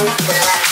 Well,